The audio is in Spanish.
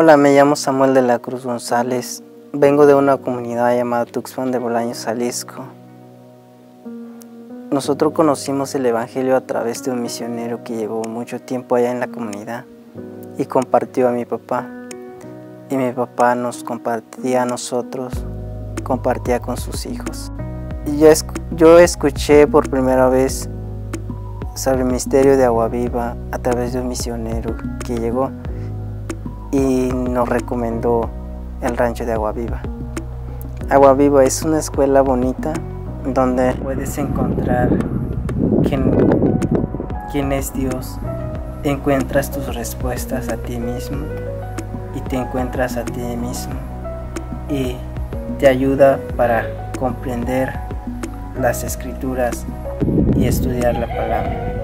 Hola, me llamo Samuel de la Cruz González. Vengo de una comunidad llamada Tuxpan de Bolaños, Jalisco. Nosotros conocimos el Evangelio a través de un misionero que llevó mucho tiempo allá en la comunidad y compartió a mi papá. Y mi papá nos compartía a nosotros, compartía con sus hijos. Y yo, yo escuché por primera vez sobre el misterio de Agua Viva a través de un misionero que llegó y nos recomendó el rancho de Agua Viva. Agua Viva es una escuela bonita donde puedes encontrar quién, quién es Dios, encuentras tus respuestas a ti mismo y te encuentras a ti mismo y te ayuda para comprender las escrituras y estudiar la palabra.